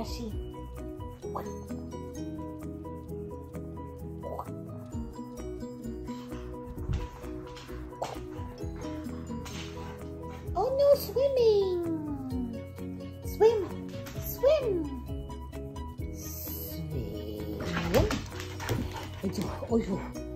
Hashi. Oh no, swimming! Swim! Swim! Swim! Ito, oyo. Hmm.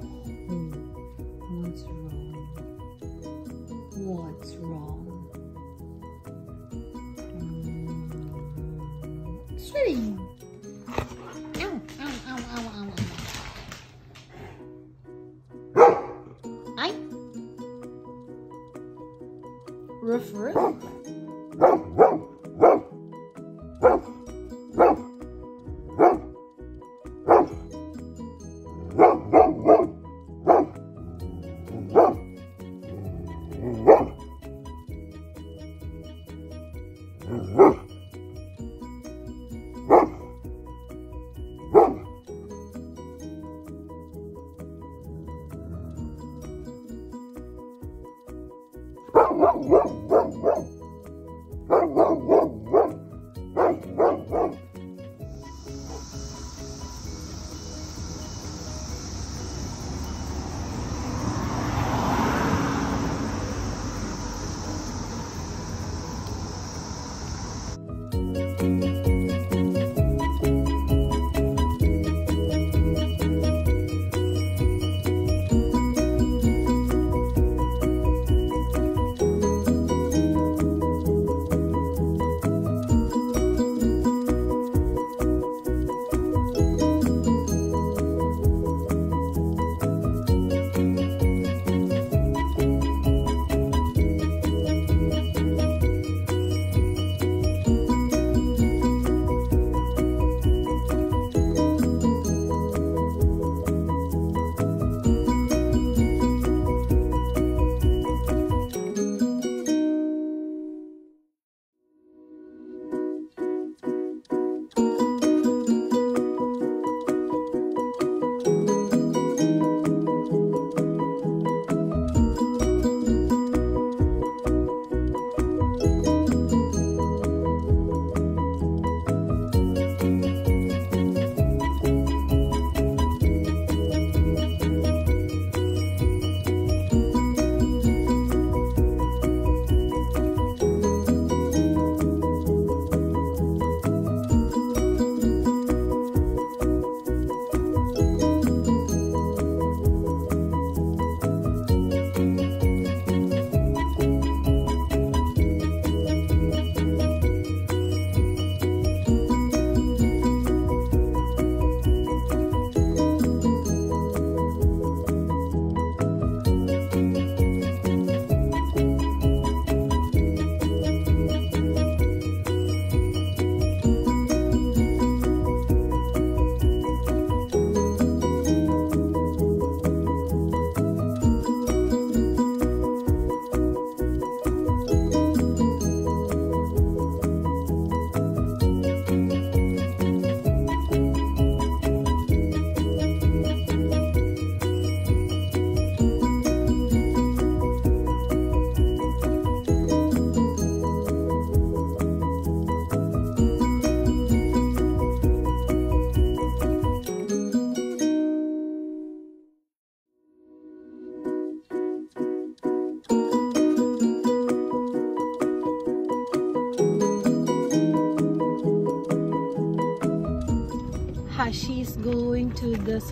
Ruff, ruff.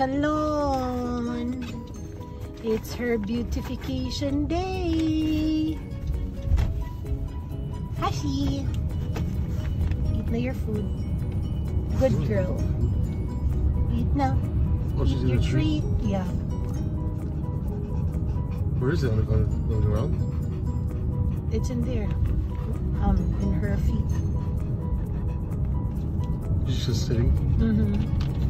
Salon. It's her beautification day. Hashi, eat na your food. Good girl. Eat now. Oh, she's eat your tree. treat. Yeah. Where is it? On the, on the, on the ground? It's in there. Um, in her feet. She's just sitting. Mm-hmm.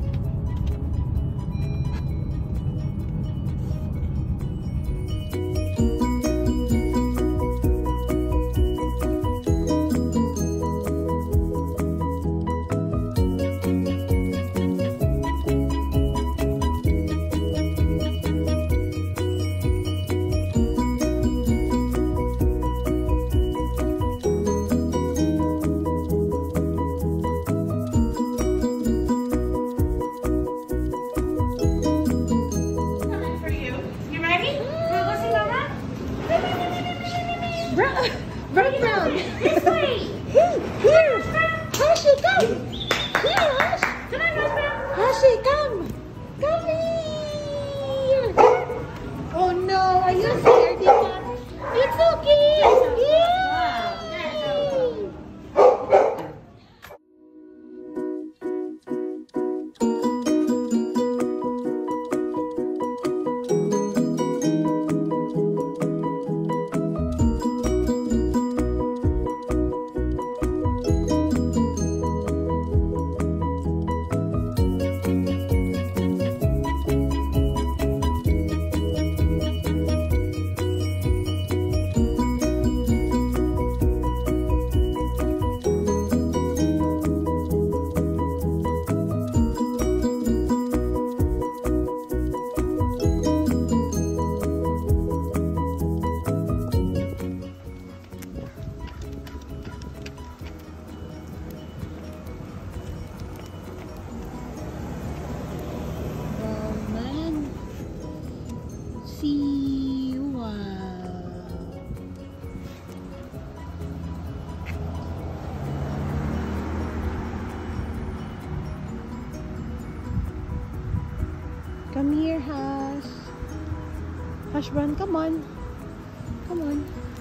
Hash Brown, come on. Come on.